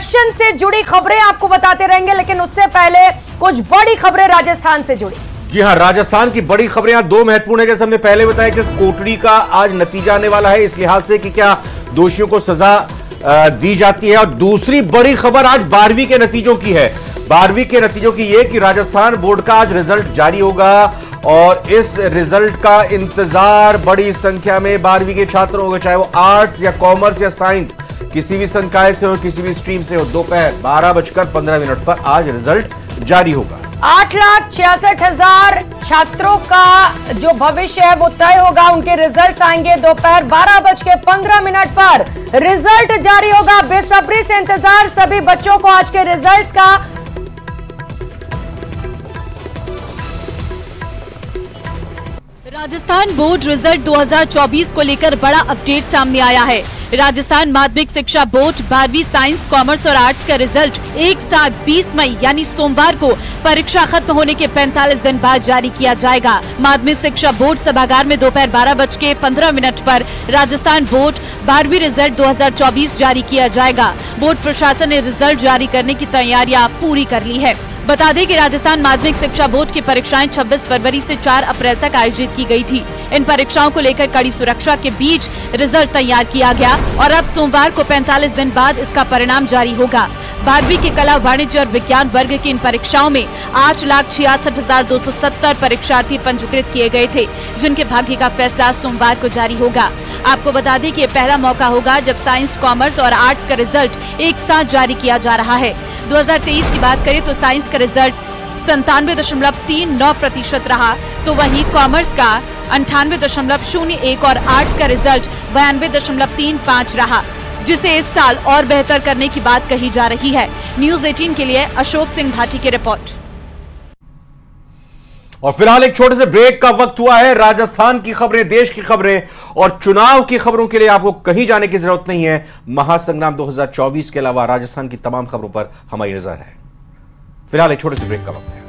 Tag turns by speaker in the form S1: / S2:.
S1: Election से जुड़ी खबरें आपको बताते रहेंगे, लेकिन उससे पहले कुछ बड़ी खबरें राजस्थान से जुड़ी।
S2: जी हाँ राजस्थान की बड़ी खबरें यहाँ दो महत्वपूर्ण है, जैसे हमने पहले बताया कि कोटड़ी का आज नतीजा आने वाला है, इस लिहाज से कि क्या दोषियों को सजा दी जाती है। और दूसरी बड़ी खबर आज बारहवीं के नतीजों की है। बारहवीं के नतीजों की यह कि राजस्थान बोर्ड का आज रिज़ल्ट जारी होगा, और इस रिज़ल्ट का इंतज़ार बड़ी संख्या में बारहवीं के छात्रों होगा, चाहे वो आर्ट्स या कॉमर्स या साइंस। किसी भी संकाय से हो किसी भी स्ट्रीम से हो दोपहर बारह बजकर पंद्रह मिनट पर आज रिज़ल्ट जारी होगा।
S1: आठ लाख छियासठ हज़ार छात्रों का जो भविष्य है वो तय होगा उनके रिज़ल्ट आएँगे दोपहर बारह बज के पंद्रह मिनट पर। रिज़ल्ट जारी होगा बेसब्री से इंतज़ार सभी बच्चों को आज के रिजल्ट्स का।
S3: राजस्थान बोर्ड रिज़ल्ट 2024 को लेकर बड़ा अपडेट सामने आया है। राजस्थान माध्यमिक शिक्षा बोर्ड, बारहवीं साइंस, कॉमर्स और आर्ट्स का रिज़ल्ट एक साथ 20 मई, यानी सोमवार को परीक्षा खत्म होने के 45 दिन बाद जारी किया जाएगा। माध्यमिक शिक्षा बोर्ड सभागार में दोपहर बारह बज के पंद्रह मिनट पर राजस्थान बोर्ड, बारहवीं रिज़ल्ट 2024 जारी किया जाएगा। बोर्ड प्रशासन ने रिज़ल्ट जारी करने की तैयारियाँ पूरी कर ली है। बता दें कि राजस्थान माध्यमिक शिक्षा बोर्ड की परीक्षाएँ 26 फरवरी से 4 अप्रैल तक आयोजित की गई थी। इन परीक्षाओं को लेकर कड़ी सुरक्षा के बीच रिज़ल्ट तैयार किया गया और अब सोमवार को 45 दिन बाद इसका परिणाम जारी होगा। बारहवीं के कला, वाणिज्य और विज्ञान वर्ग की इन परीक्षाओं में आठ लाख छियासठ हज़ार दो सौ सत्तर परीक्षार्थी पंजीकृत किए गए थे, जिनके भाग्य का फैसला सोमवार को जारी होगा। आपको बता दें कि ये पहला मौका होगा जब साइंस, कॉमर्स और आर्ट्स का रिज़ल्ट एक साथ जारी किया जा रहा है। 2023 की बात करें तो साइंस का रिज़ल्ट संतानवे दशमलव तीन नौ प्रतिशत रहा। तो वहीं कॉमर्स का अंठानवे दशमलव शून्य एक और आर्ट्स का रिज़ल्ट बयानवे दशमलव तीन पाँच रहा, जिसे इस साल और बेहतर करने की बात कही जा रही है। न्यूज़ 18 के लिए अशोक सिंह भाटी की रिपोर्ट।
S2: और फ़िलहाल एक छोटे से ब्रेक का वक्त हुआ है। राजस्थान की खबरें, देश की खबरें और चुनाव की खबरों के लिए आपको कहीं जाने की ज़रूरत नहीं है। महासंग्राम 2024 के अलावा राजस्थान की तमाम खबरों पर हमारी नज़र है। फ़िलहाल एक छोटे से ब्रेक का वक्त है।